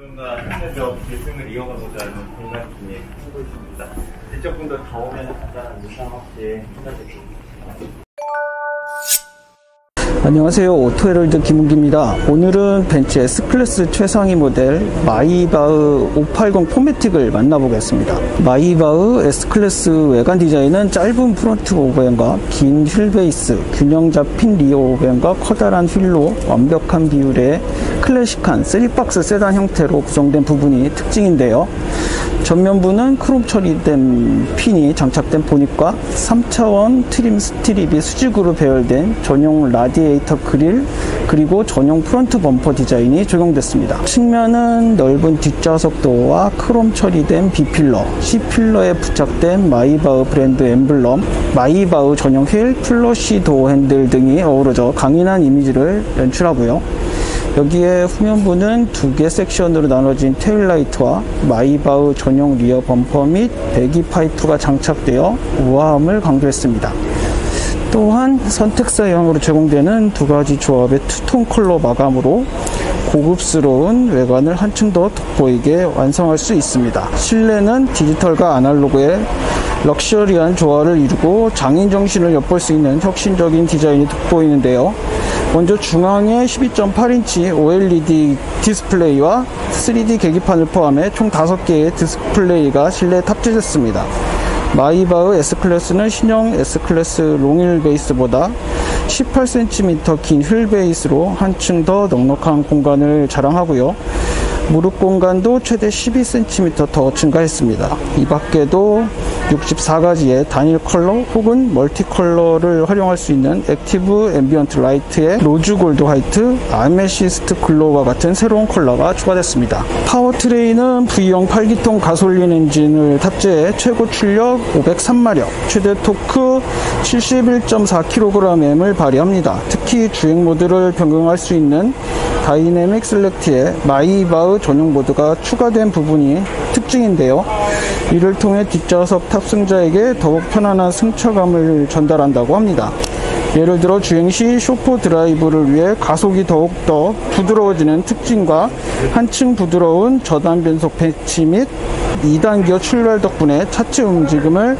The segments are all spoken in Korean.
누군가 힘내서 계승을 이어가고자 하는 공간 중에 하고 있습니다. 이쪽 분도 다 오면 간단한 인상 없이 끝나겠습니다. 안녕하세요. 오토헤럴드 김은기입니다. 오늘은 벤츠 S클래스 최상위 모델 마이바흐 580 4MATIC을 만나보겠습니다. 마이바흐 S클래스 외관 디자인은 짧은 front overhang과 긴 휠베이스, 균형 잡힌 rear overhang과 커다란 휠로 완벽한 비율의 클래식한 3박스 세단 형태로 구성된 부분이 특징인데요. 전면부는 크롬 처리된 핀이 장착된 보닛과 3차원 trim strip이 수직으로 배열된 전용 라디에이터 그릴 그리고 전용 front 범퍼 디자인이 적용됐습니다. 측면은 넓은 뒷좌석 도어와 크롬 처리된 B필러, C필러에 부착된 마이바흐 브랜드 엠블럼, 마이바흐 전용 휠, flush 도어 핸들 등이 어우러져 강인한 이미지를 연출하고요. 여기에 후면부는 두 개 섹션으로 나눠진 테일라이트와 마이바흐 전용 rear 범퍼 및 배기 파이프가 장착되어 우아함을 강조했습니다. 또한 선택사양으로 제공되는 두 가지 조합의 투톤 컬러 마감으로 고급스러운 외관을 한층 더 돋보이게 완성할 수 있습니다. 실내는 디지털과 아날로그의 럭셔리한 조화를 이루고 장인 정신을 엿볼 수 있는 혁신적인 디자인이 돋보이는데요. 먼저 중앙에 12.8인치 OLED 디스플레이와 3D 계기판을 포함해 총 5개의 디스플레이가 실내에 탑재됐습니다. 마이바흐 S클래스는 신형 S클래스 long wheelbase보다 18cm 긴 wheelbase로 한층 더 넉넉한 공간을 자랑하고요. 무릎 공간도 최대 12cm 더 증가했습니다. 이 밖에도 64가지의 단일 컬러 혹은 multi 컬러를 활용할 수 있는 active ambient light의 rose gold white, amethyst glow와 같은 새로운 컬러가 추가됐습니다. powertrain은 V형 8기통 가솔린 엔진을 탑재해 최고 출력 503마력, 최대 토크 71.4kgm을 발휘합니다. 특히 주행 모드를 변경할 수 있는 dynamic select에 마이바흐 전용 모드가 추가된 부분이 특징인데요. 이를 통해 뒷좌석 탑승자에게 더욱 편안한 승차감을 전달한다고 합니다. 예를 들어 주행 시 chauffeur drive를 위해 가속이 더욱더 부드러워지는 특징과 한층 부드러운 저단 변속 배치 및 2단 기어 출발 덕분에 차체 움직임을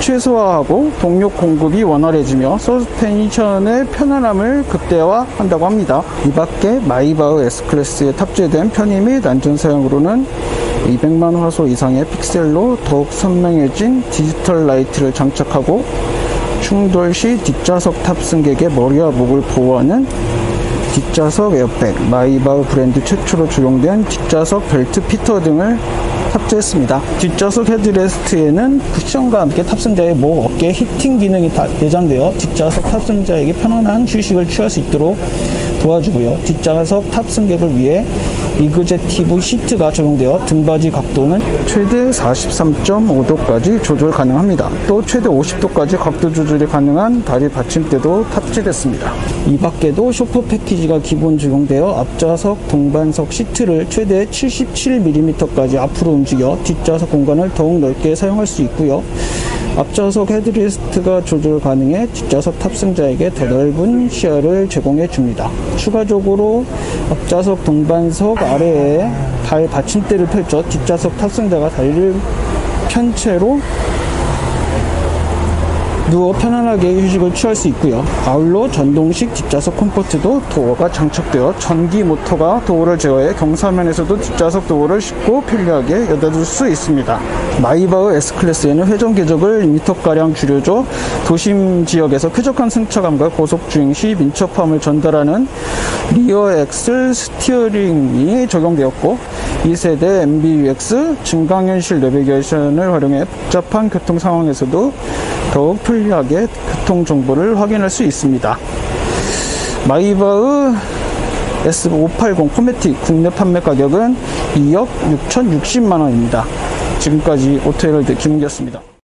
최소화하고 동력 공급이 원활해지며 서스펜션의 편안함을 극대화한다고 합니다. 이 밖에 마이바흐 S클래스에 탑재된 편의 및 안전 사양으로는 200만 화소 이상의 픽셀로 더욱 선명해진 digital light를 장착하고 충돌 시 뒷좌석 탑승객의 머리와 목을 보호하는 뒷좌석 에어백, 마이바흐 브랜드 최초로 적용된 뒷좌석 belt feeder 등을 탑재했습니다. 뒷좌석 headrest에는 쿠션과 함께 탑승자의 목, 어깨 heating 기능이 내장되어 뒷좌석 탑승자에게 편안한 휴식을 취할 수 있도록 도와주고요. 뒷좌석 탑승객을 위해 executive 시트가 적용되어 등받이 각도는 최대 43.5도까지 조절 가능합니다. 또 최대 50도까지 각도 조절이 가능한 다리 받침대도 탑재됐습니다. 이 밖에도 chauffeur 패키지가 기본 적용되어 앞좌석 동반석 시트를 최대 77mm까지 앞으로 움직여 뒷좌석 공간을 더욱 넓게 사용할 수 있고요. 앞좌석 헤드레스트가 조절 가능해 뒷좌석 탑승자에게 더 넓은 시야를 제공해 줍니다. 추가적으로 앞좌석 동반석 아래에 발 받침대를 펼쳐 뒷좌석 탑승자가 다리를 편 채로 누워 편안하게 휴식을 취할 수 있고요. 아울러 전동식 뒷좌석 comfort 도어가 장착되어 전기 모터가 도어를 제어해 경사면에서도 뒷좌석 도어를 쉽고 편리하게 여닫을 수 있습니다. 마이바흐 S클래스에는 회전 궤적을 2m가량 줄여줘 도심 지역에서 쾌적한 승차감과 고속 주행 시 민첩함을 전달하는 rear axle steering이 적용되었고 2세대 MBUX 증강현실 내비게이션을 활용해 복잡한 교통 상황에서도 더욱 편리하게 교통 정보를 확인할 수 있습니다. 마이바흐 S580 4MATIC 국내 판매 가격은 2억 6,060만 원입니다. 지금까지 오토헤럴드 김은기였습니다.